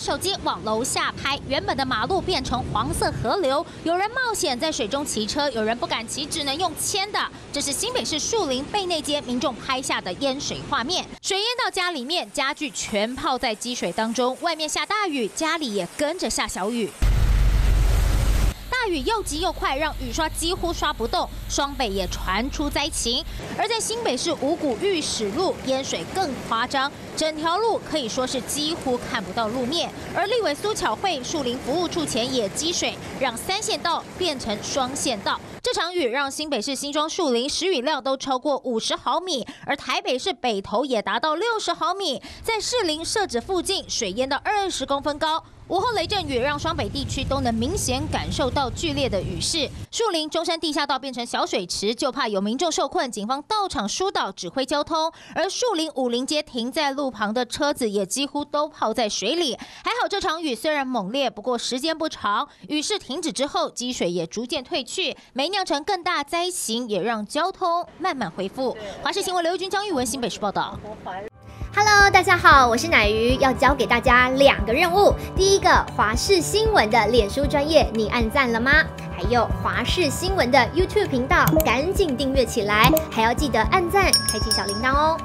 手机往楼下拍，原本的马路变成黄色河流，有人冒险在水中骑车，有人不敢骑，只能用牵的。这是新北市树林被内街民众拍下的淹水画面，水淹到家里面，家具全泡在积水当中，外面下大雨，家里也跟着下小雨。雨又急又快，让雨刷几乎刷不动。双北也传出灾情，而在新北市五股御史路淹水更夸张，整条路可以说是几乎看不到路面。而立委苏巧慧树林服务处前也积水，让三线道变成双线道。这场雨让新北市新庄树林时雨量都超过五十毫米，而台北市北投也达到六十毫米，在士林设置附近水淹到二十公分高。午后雷阵雨让双北地区都能明显感受到剧烈的雨势，树林中山地下道变成小水池，就怕有民众受困，警方到场疏导指挥交通。而树林武林街停在路旁的车子也几乎都泡在水里。还好这场雨虽然猛烈，不过时间不长，雨势停止之后，积水也逐渐退去，没酿成更大灾情，也让交通慢慢恢复。华视新闻刘玉君、张玉文新北市报道。Hello，大家好，我是奶鱼，要教给大家两个任务。第一个，华视新闻的脸书专业，你按赞了吗？还有华视新闻的 YouTube 频道，赶紧订阅起来，还要记得按赞，开启小铃铛哦。